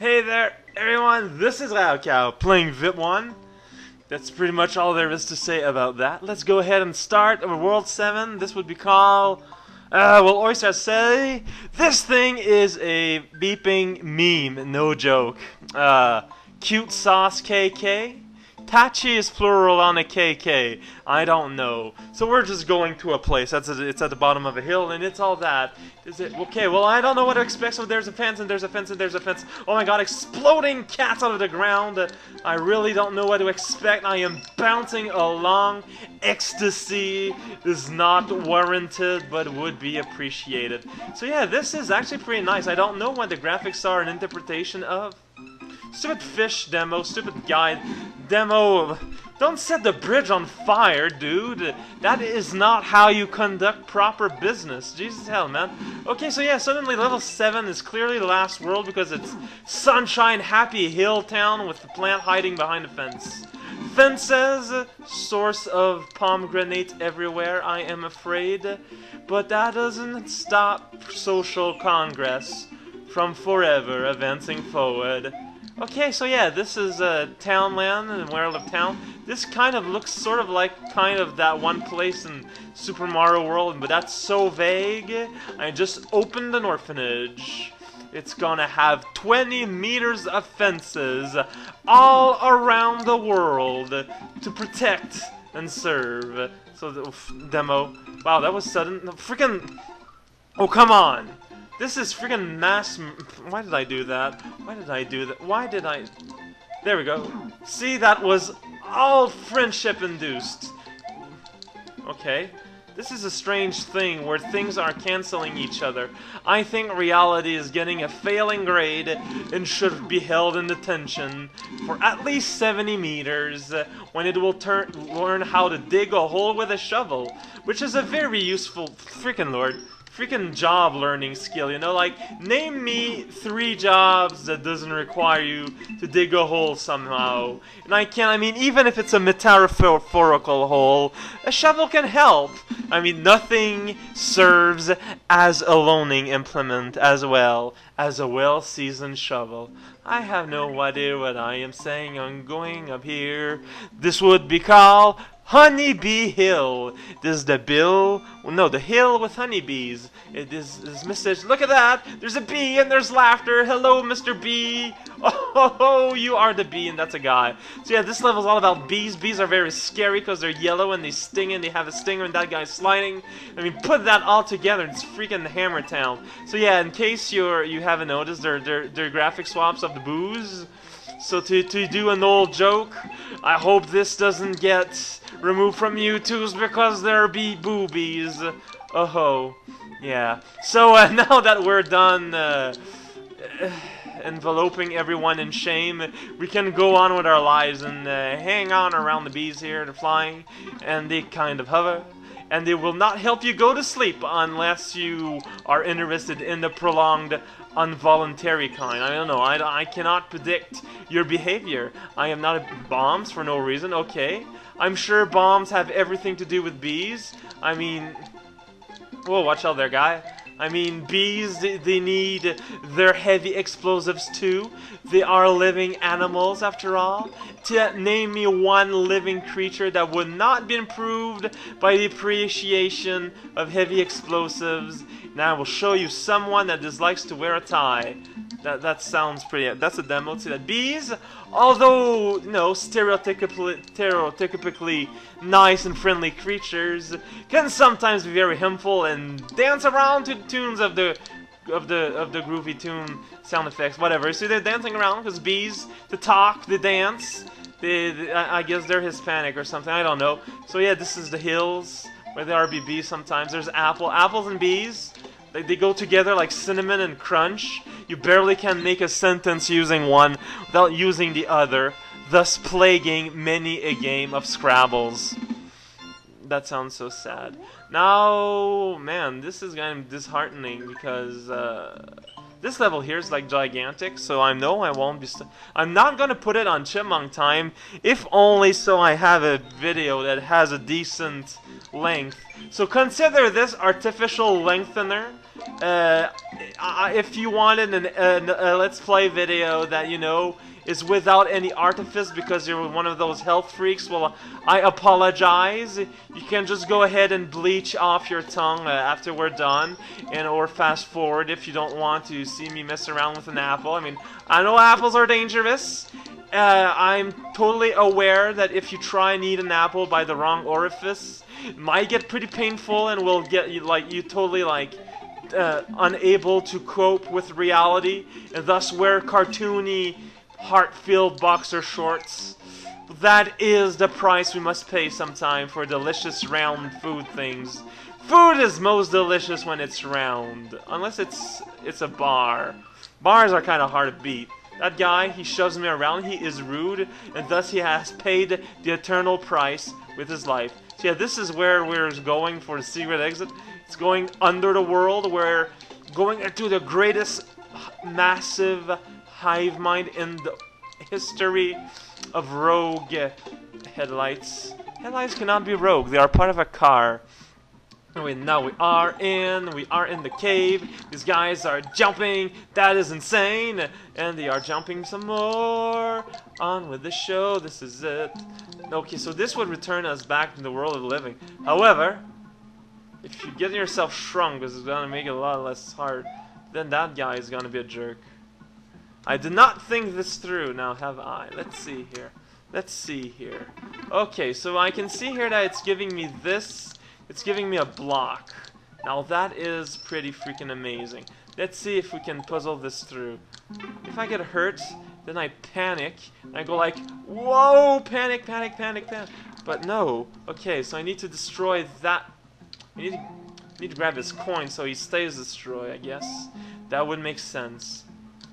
Hey there, everyone, this is raocow playing VIP 1. That's pretty much all there is to say about that. Let's go ahead and start World 7. This would be called... Uh, well, Oyster say, this thing is a beeping meme, no joke. Uh, cute sauce KK? Tachi is plural on a KK. I don't know. So we're just going to a place. That's a, it's at the bottom of a hill, and it's all that. Is it okay? Well, I don't know what to expect. So there's a fence, and there's a fence, and there's a fence. Oh my God! Exploding cats out of the ground. I really don't know what to expect. I am bouncing along. Ecstasy is not warranted, but would be appreciated. So yeah, this is actually pretty nice. I don't know what the graphics are an interpretation of. Stupid fish demo, stupid guide demo. Don't set the bridge on fire, dude. That is not how you conduct proper business. Jesus hell, man. Okay, so yeah, suddenly level 7 is clearly the last world because it's Sunshine Happy Hill Town with the plant hiding behind the fence. Fences, source of pomegranates everywhere, I am afraid. But that doesn't stop social congress from forever advancing forward. Okay, so yeah, this is uh, Townland and Werewolf Town. This kind of looks sort of like kind of that one place in Super Mario World, but that's so vague. I just opened an orphanage. It's gonna have 20 meters of fences all around the world to protect and serve. So, oof, demo. Wow, that was sudden. Freaking. Oh, come on! This is freaking mass... Why did I do that? Why did I do that? Why did I... There we go. See, that was all friendship-induced. Okay. This is a strange thing where things are canceling each other. I think reality is getting a failing grade and should be held in detention for at least 70 meters when it will turn learn how to dig a hole with a shovel, which is a very useful freaking lord freaking job learning skill, you know? Like, name me three jobs that doesn't require you to dig a hole somehow. And I can't, I mean, even if it's a metaphorical hole, a shovel can help. I mean, nothing serves as a loaning implement as well as a well-seasoned shovel. I have no idea what I am saying. I'm going up here. This would be called Honeybee Hill. This is the bill. No, the hill with honeybees. It is this message. Look at that. There's a bee and there's laughter. Hello, Mr. Bee. Oh, you are the bee, and that's a guy. So yeah, this level is all about bees. Bees are very scary because they're yellow and they sting and they have a stinger and that guy's sliding. I mean, put that all together, it's freaking Hammer Town. So yeah, in case you're you haven't noticed, they're they're, they're graphic swaps of the boos. So to, to do an old joke, I hope this doesn't get removed from YouTube's because there be boobies. Oh ho. Yeah. So uh, now that we're done uh, enveloping everyone in shame, we can go on with our lives and uh, hang on around the bees here. They're flying, and they kind of hover. And they will not help you go to sleep unless you are interested in the prolonged involuntary kind. I don't know. I, I cannot predict your behavior. I am not a bombs for no reason. Okay. I'm sure bombs have everything to do with bees. I mean... Whoa, watch out there, guy. I mean, bees, they need their heavy explosives too. They are living animals, after all. To name me one living creature that would not be improved by the appreciation of heavy explosives. Now I will show you someone that dislikes to wear a tie. That that sounds pretty. That's a demo. See that bees, although you know stereotypically stereotypically nice and friendly creatures, can sometimes be very harmful and dance around to the tunes of the of the of the groovy tune sound effects, whatever. So they're dancing around because bees, to talk, they dance. They, they, I guess they're Hispanic or something. I don't know. So yeah, this is the hills where there are bees sometimes. There's apple, apples and bees. They, they go together like cinnamon and crunch. You barely can make a sentence using one without using the other, thus plaguing many a game of Scrabbles. That sounds so sad. Now, man, this is kind of disheartening because, uh, This level here is like gigantic, so I know I won't be. I'm not gonna put it on Chipmunk time, if only so I have a video that has a decent length. So consider this artificial lengthener. Uh, if you wanted an, an, a Let's Play video that you know is without any artifice because you're one of those health freaks, well, I apologize. You can just go ahead and bleach off your tongue uh, after we're done, and or fast forward if you don't want to see me mess around with an apple. I mean, I know apples are dangerous. Uh, I'm totally aware that if you try and eat an apple by the wrong orifice, it might get pretty painful and will get you like you totally like uh, unable to cope with reality, and thus wear cartoony heart-filled boxer shorts. That is the price we must pay sometime for delicious round food things. Food is most delicious when it's round, unless it's it's a bar. Bars are kind of hard to beat. That guy, he shoves me around, he is rude, and thus he has paid the eternal price with his life. So yeah, this is where we're going for the secret exit. It's going under the world, where going into the greatest massive hive mind in the history of rogue headlights. Headlights cannot be rogue, they are part of a car. Anyway, now we are in, we are in the cave. These guys are jumping, that is insane. And they are jumping some more. On with the show, this is it. Okay, so this would return us back to the world of the living. However, if you get yourself shrunk, this is gonna make it a lot less hard, then that guy is gonna be a jerk. I did not think this through, now have I. Let's see here. Let's see here. Okay, so I can see here that it's giving me this. It's giving me a block. Now that is pretty freaking amazing. Let's see if we can puzzle this through. If I get hurt, then I panic. I go like, whoa, panic, panic, panic, panic. But no. Okay, so I need to destroy that. I need to, need to grab his coin so he stays destroyed, I guess. That would make sense.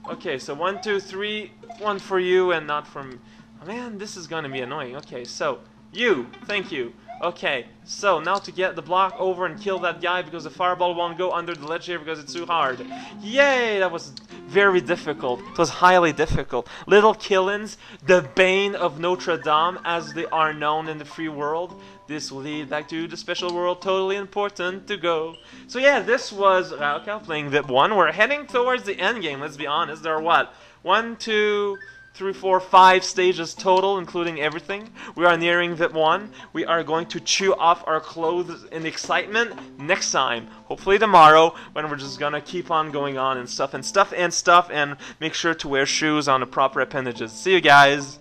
Okay, so one, two, three, one for you and not from... Oh, man, this is gonna be annoying. Okay, so, you, thank you. Okay, so now to get the block over and kill that guy because the fireball won't go under the ledge here because it's too hard. Yay, that was very difficult. It was highly difficult. Little killings, the bane of Notre Dame as they are known in the free world. This will lead back to the special world, totally important to go. So yeah, this was uh, raocow playing VIP 1. We're heading towards the end game, let's be honest. There are what? One, two, three, four, five stages total, including everything. We are nearing VIP 1. We are going to chew off our clothes in excitement next time. Hopefully tomorrow, when we're just gonna keep on going on and stuff and stuff and stuff and make sure to wear shoes on the proper appendages. See you guys!